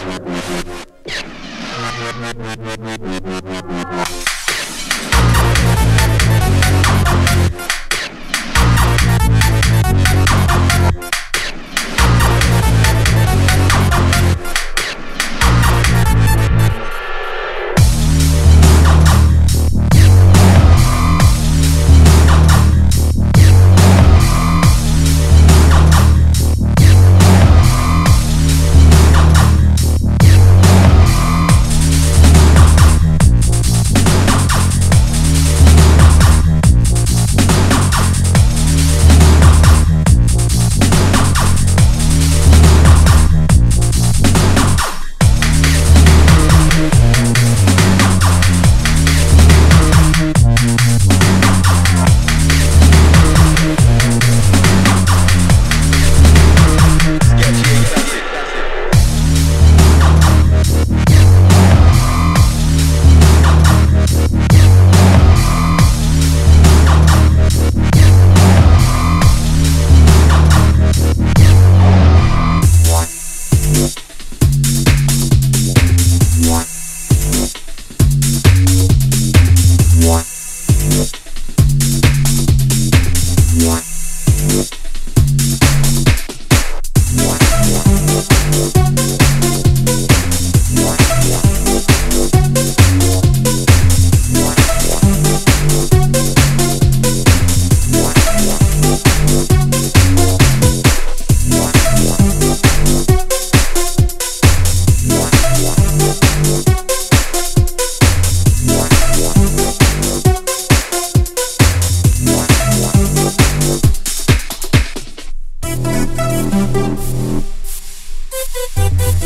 Thank you.